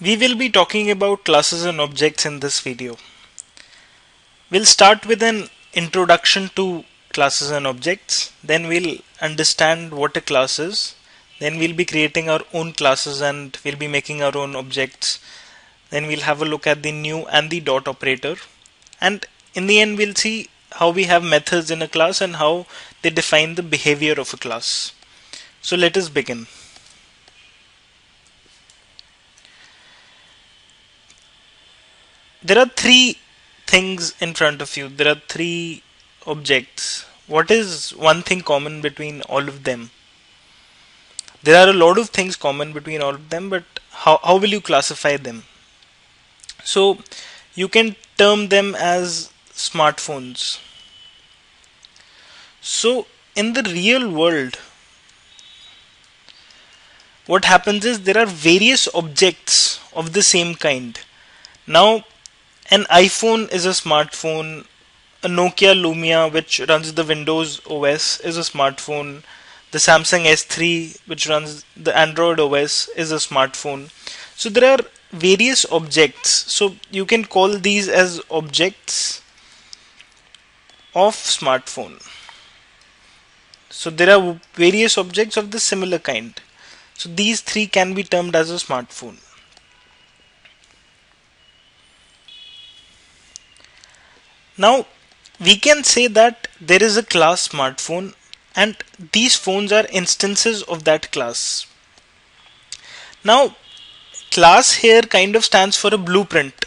We will be talking about classes and objects in this video. We'll start with an introduction to classes and objects, then we'll understand what a class is, then we'll be creating our own classes and we'll be making our own objects. Then we'll have a look at the new and the dot operator, and in the end, we'll see how we have methods in a class and how they define the behavior of a class. So let us begin. There are three things in front of you. There are three objects. What is one thing common between all of them? There are a lot of things common between all of them, but how, how will you classify them? So you can term them as smartphones. So in the real world, what happens is there are various objects of the same kind. Now, an iPhone is a smartphone, a Nokia Lumia, which runs the Windows OS, is a smartphone, the Samsung S3, which runs the Android OS, is a smartphone. So, there are various objects. So, you can call these as objects of smartphone. So there are various objects of the similar kind. So these three can be termed as a smartphone. Now we can say that there is a class smartphone and these phones are instances of that class. Now class here kind of stands for a blueprint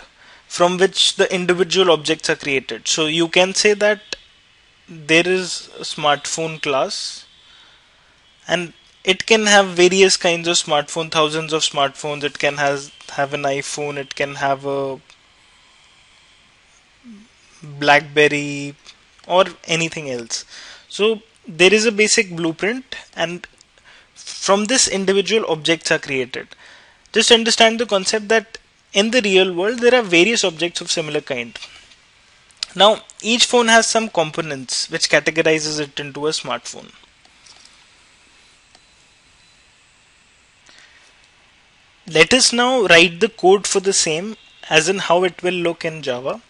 from which the individual objects are created. So you can say that there is a smartphone class and it can have various kinds of smartphone thousands of smartphones it can has have an iphone it can have a blackberry or anything else so there is a basic blueprint and from this individual objects are created just understand the concept that in the real world there are various objects of similar kind now each phone has some components which categorizes it into a smartphone. Let us now write the code for the same as in how it will look in Java.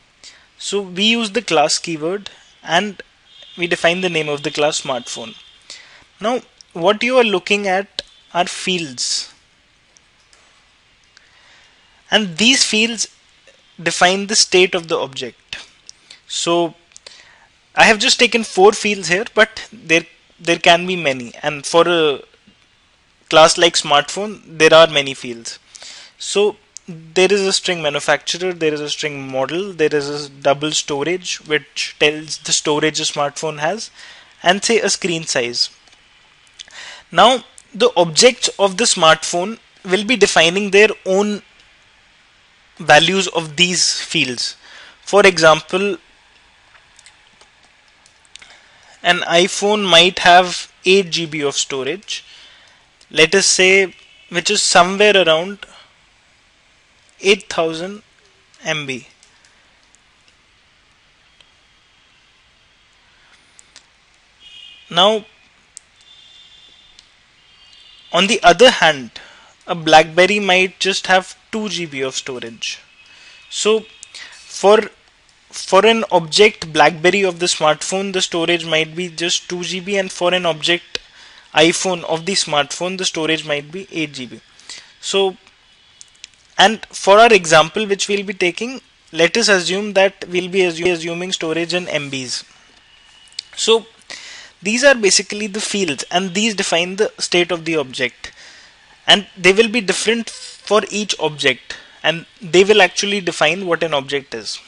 So we use the class keyword and we define the name of the class smartphone. Now what you are looking at are fields and these fields define the state of the object. So I have just taken four fields here, but there there can be many, and for a class like smartphone, there are many fields. So there is a string manufacturer, there is a string model, there is a double storage which tells the storage a smartphone has, and say a screen size. Now the objects of the smartphone will be defining their own values of these fields. For example, an iPhone might have 8 GB of storage let us say which is somewhere around 8000 MB now on the other hand a blackberry might just have 2 GB of storage so for for an object BlackBerry of the smartphone, the storage might be just 2 GB, and for an object iPhone of the smartphone, the storage might be 8 GB. So, and for our example, which we'll be taking, let us assume that we'll be assuming storage in MBs. So, these are basically the fields, and these define the state of the object, and they will be different for each object, and they will actually define what an object is.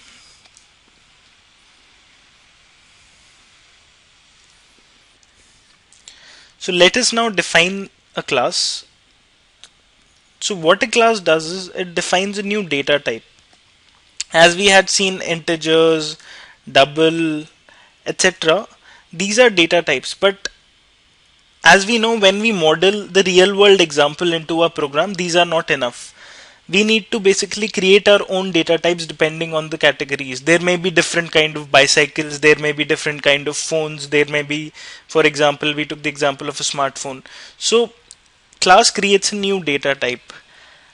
So let us now define a class. So what a class does is it defines a new data type. As we had seen integers, double, etc. These are data types, but as we know when we model the real world example into a program, these are not enough we need to basically create our own data types depending on the categories there may be different kind of bicycles there may be different kind of phones there may be for example we took the example of a smartphone so class creates a new data type.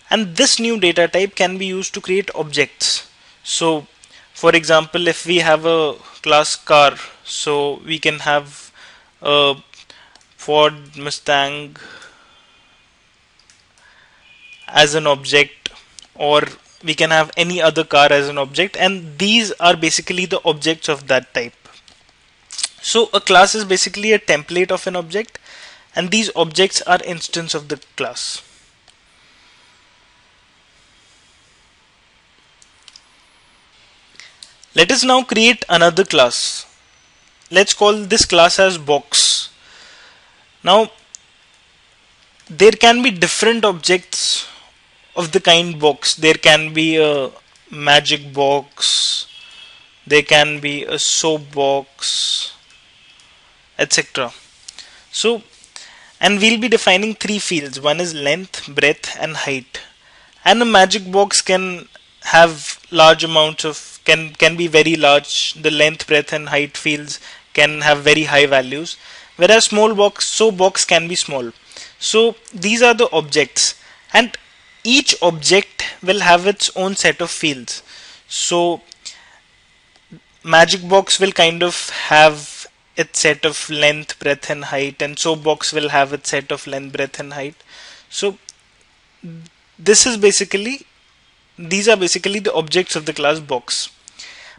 And this new data type can be used to create objects. So for example if we have a class car so we can have a Ford Mustang as an object or we can have any other car as an object and these are basically the objects of that type. So a class is basically a template of an object and these objects are instance of the class. Let us now create another class. Let's call this class as box. Now there can be different objects of the kind box. There can be a magic box. There can be a soap box etc so and we'll be defining three fields. One is length breadth and height. And a magic box can have large amounts of can can be very large. The length breadth and height fields can have very high values. Whereas small box so box can be small. So these are the objects. And each object will have its own set of fields. So magic box will kind of have its set of length breadth and height and soapbox will have its set of length breadth and height. So this is basically these are basically the objects of the class box.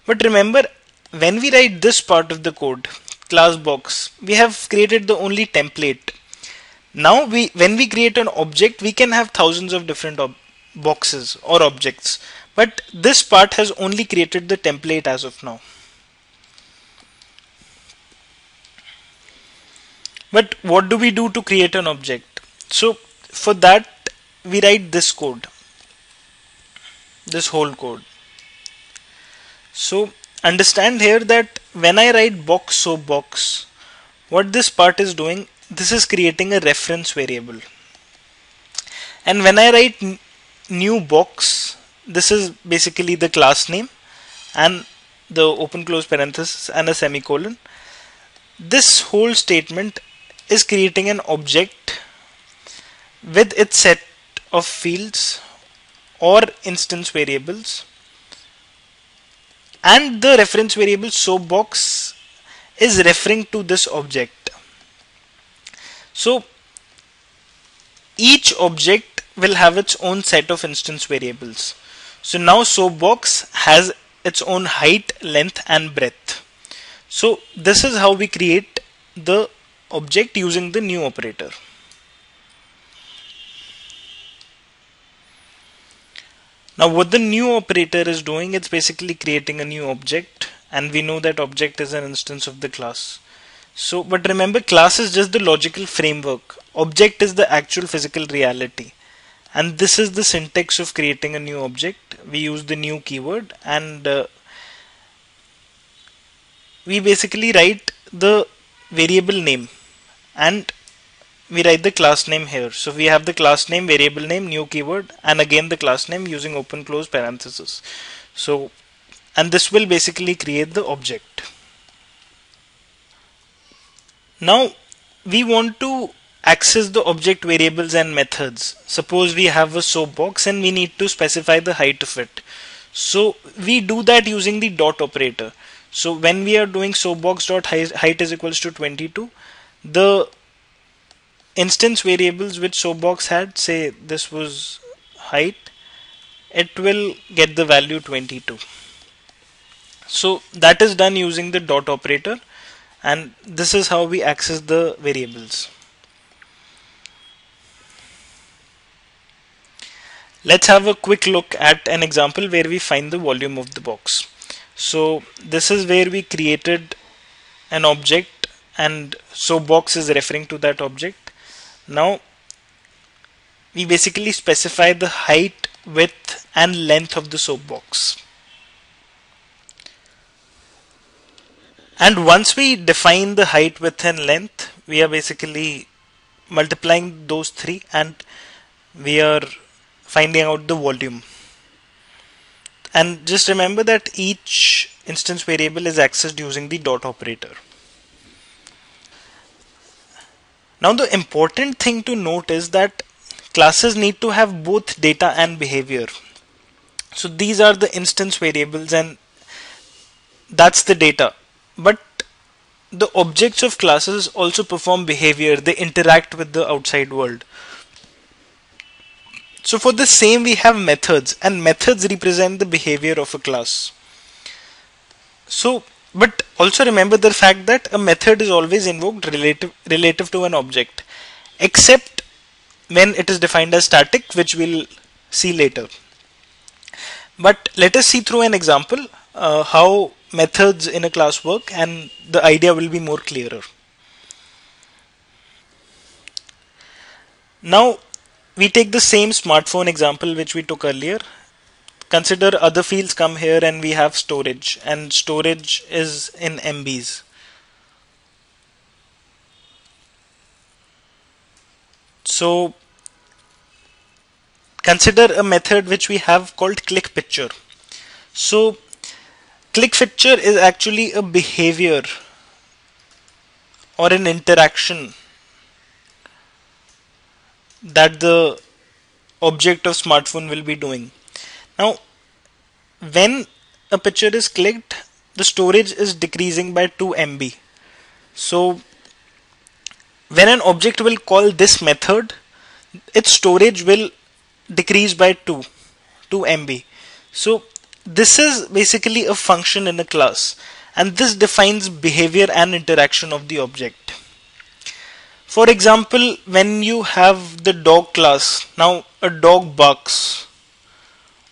But remember when we write this part of the code class box we have created the only template. Now we when we create an object we can have thousands of different boxes or objects. But this part has only created the template as of now but what do we do to create an object? So for that we write this code. This whole code. So understand here that when I write box soapbox what this part is doing this is creating a reference variable. And when I write new box this is basically the class name and the open close parenthesis and a semicolon. This whole statement is creating an object with its set of fields or instance variables and the reference variable soapbox is referring to this object. So each object will have its own set of instance variables. So now soapbox has its own height length and breadth. So this is how we create the object using the new operator Now what the new operator is doing, it's basically creating a new object and we know that object is an instance of the class. So, but remember class is just the logical framework. Object is the actual physical reality. And this is the syntax of creating a new object. We use the new keyword and uh, we basically write the variable name and we write the class name here. So we have the class name, variable name, new keyword, and again the class name using open close parenthesis. So, and this will basically create the object. Now we want to access the object variables and methods. Suppose we have a soap box and we need to specify the height of it. So we do that using the dot operator. So when we are doing soapbox dot height is equals to 22, the instance variables which soapbox had say this was height it will get the value 22 so that is done using the dot operator and this is how we access the variables. Let's have a quick look at an example where we find the volume of the box. So this is where we created an object and soapbox is referring to that object. Now we basically specify the height width and length of the soap box and once we define the height width and length we are basically multiplying those three and we are finding out the volume. And just remember that each instance variable is accessed using the dot operator Now the important thing to note is that classes need to have both data and behavior. So these are the instance variables and that's the data. But the objects of classes also perform behavior, they interact with the outside world. So for the same we have methods and methods represent the behavior of a class. So but also remember the fact that a method is always invoked relative relative to an object except when it is defined as static which we'll see later. But let us see through an example uh, how methods in a class work and the idea will be more clearer. Now we take the same smartphone example which we took earlier. Consider other fields come here and we have storage and storage is in MBs. So consider a method which we have called click picture. So click picture is actually a behavior or an interaction that the object of smartphone will be doing. Now when a picture is clicked the storage is decreasing by 2 MB. So when an object will call this method its storage will decrease by 2 2 MB so this is basically a function in a class and this defines behavior and interaction of the object. For example when you have the dog class now a dog barks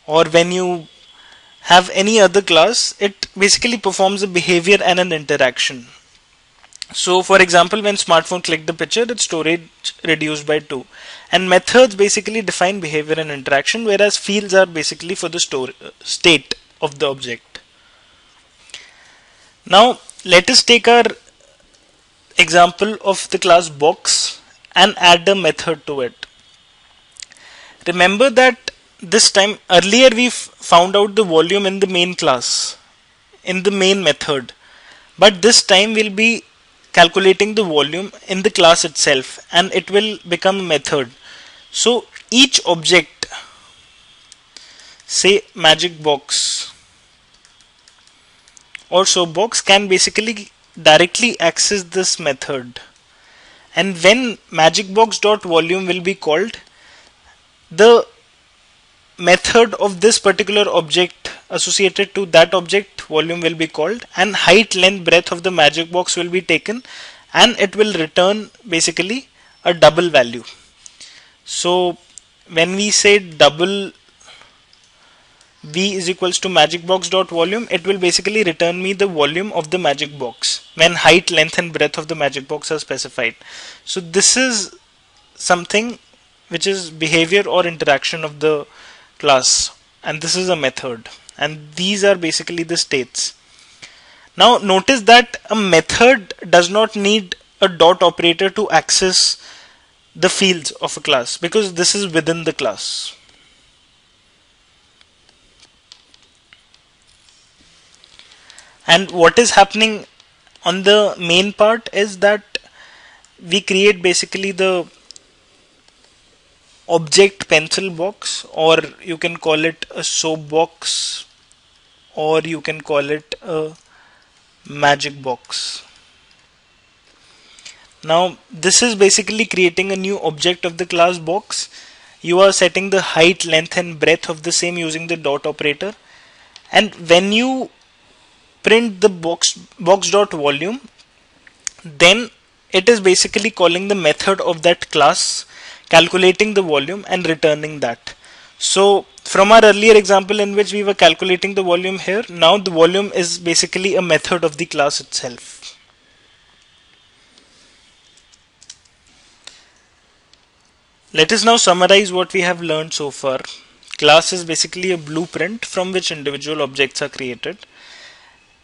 or when you have any other class it basically performs a behavior and an interaction so for example, when smartphone click the picture, its storage reduced by 2. And methods basically define behavior and interaction, whereas fields are basically for the store, state of the object. Now let us take our example of the class box and add a method to it. Remember that this time earlier we found out the volume in the main class in the main method. But this time we'll be calculating the volume in the class itself and it will become a method. So each object say magic box or soapbox can basically directly access this method. And when magic box dot volume will be called the method of this particular object associated to that object volume will be called and height length breadth of the magic box will be taken and it will return basically a double value. So when we say double v is equals to magic box dot volume it will basically return me the volume of the magic box when height length and breadth of the magic box are specified. So this is something which is behavior or interaction of the class and this is a method and these are basically the states. Now notice that a method does not need a dot operator to access the fields of a class because this is within the class. And what is happening on the main part is that we create basically the object pencil box or you can call it a soap box or you can call it a magic box. Now this is basically creating a new object of the class box. You are setting the height length and breadth of the same using the dot operator. And when you print the box box dot volume then it is basically calling the method of that class calculating the volume and returning that. So from our earlier example in which we were calculating the volume here, now the volume is basically a method of the class itself. Let us now summarize what we have learned so far. Class is basically a blueprint from which individual objects are created.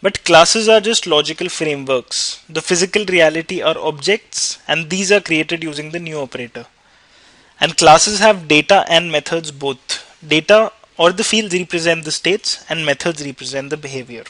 But classes are just logical frameworks. The physical reality are objects and these are created using the new operator. And classes have data and methods both. Data or the fields represent the states and methods represent the behavior.